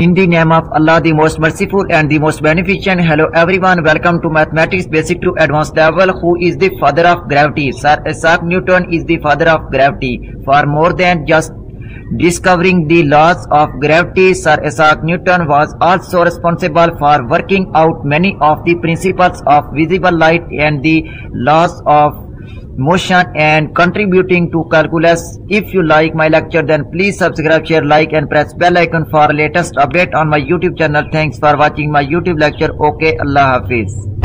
In the name of Allah, the most merciful and the most beneficent. Hello everyone, welcome to Mathematics Basic to Advanced Level. Who is the father of gravity? Sir Isaac Newton is the father of gravity. For more than just discovering the laws of gravity, Sir Isaac Newton was also responsible for working out many of the principles of visible light and the laws of motion and contributing to calculus. If you like my lecture then please subscribe, share, like and press bell icon for latest update on my YouTube channel. Thanks for watching my YouTube lecture. Okay, Allah Hafiz.